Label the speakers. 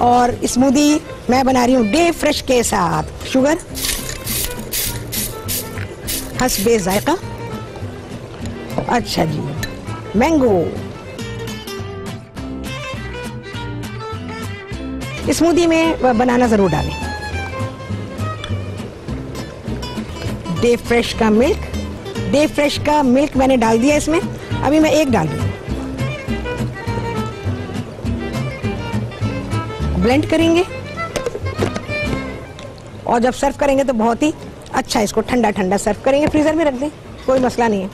Speaker 1: और स्मूदी मैं बना रही हूँ डे फ्रेश के साथ। शुगर हंसबे जायका। अच्छा जी, मैंगो। स्मूदी में बनाना ज़रूर डालें। डे फ्रेश का मिल्क, डे फ्रेश का मिल्क मैंने डाल दिया इसमें। अभी मैं एक डाल रही ब्लेंड करेंगे। और जब सर्व करेंगे तो बहुत ही अच्छा इसको ठंडा ठंडा सर्व करेंगे फ्रीजर में रख दें, कोई मसला नहीं है।